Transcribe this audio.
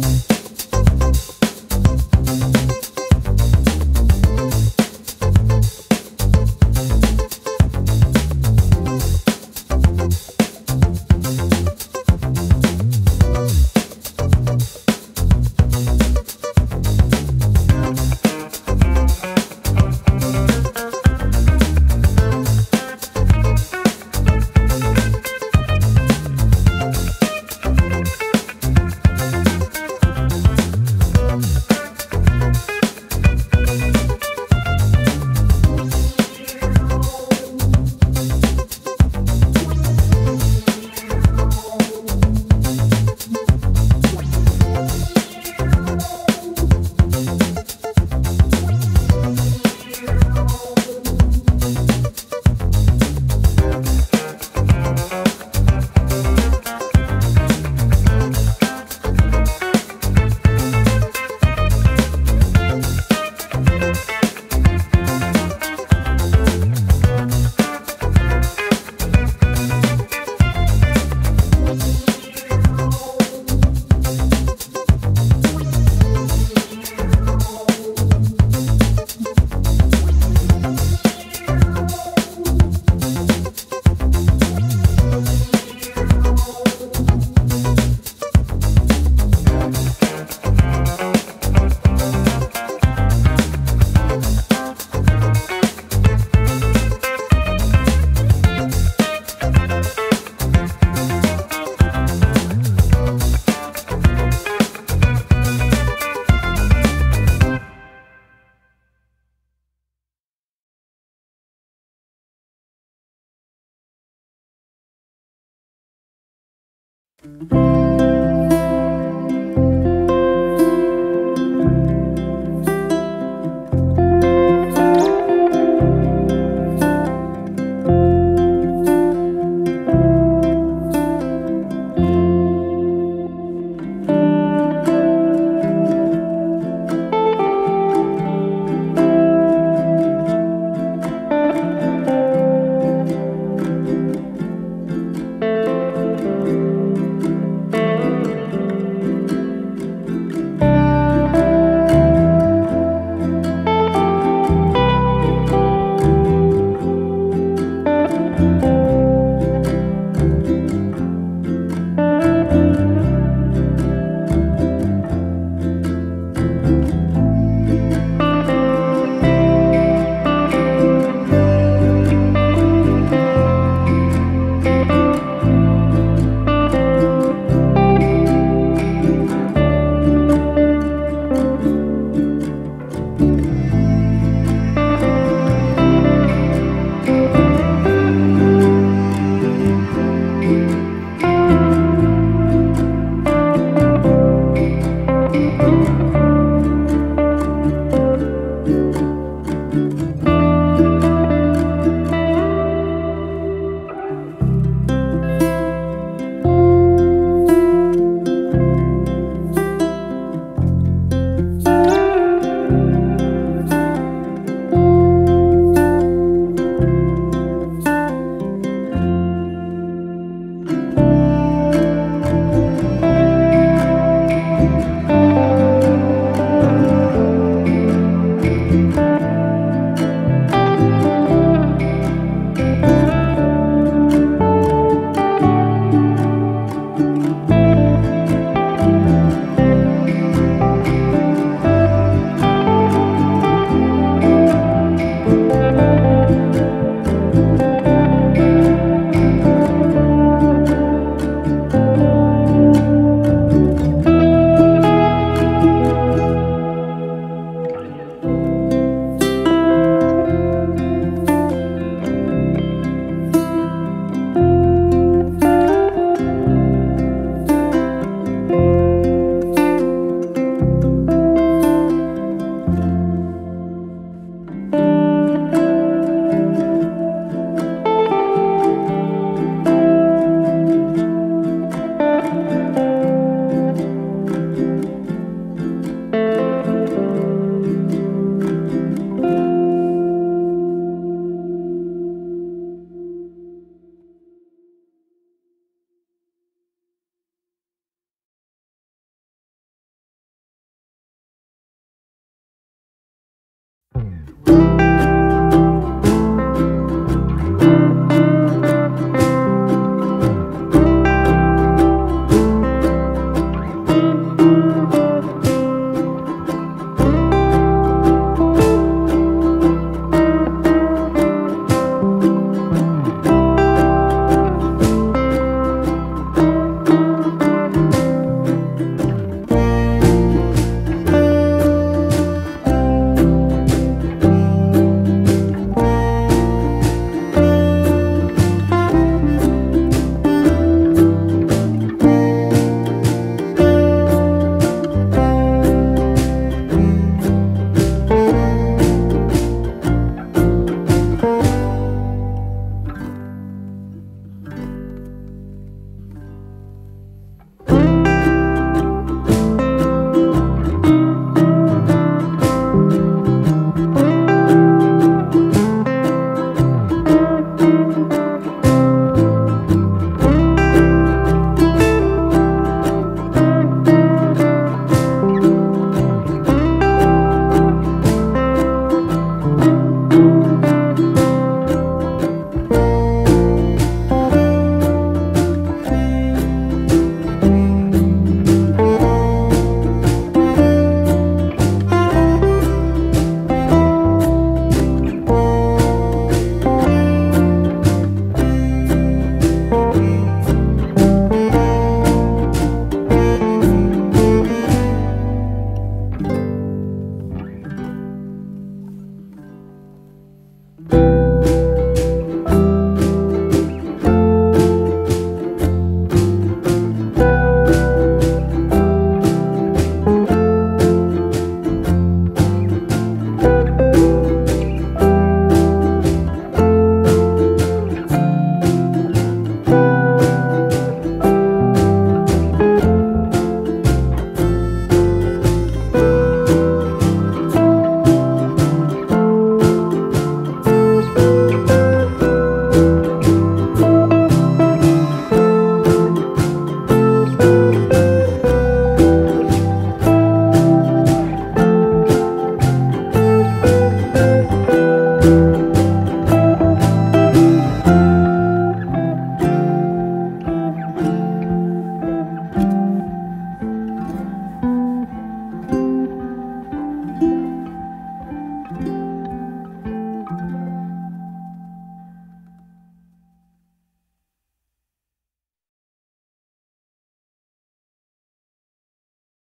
Thank